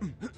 Mm-hmm.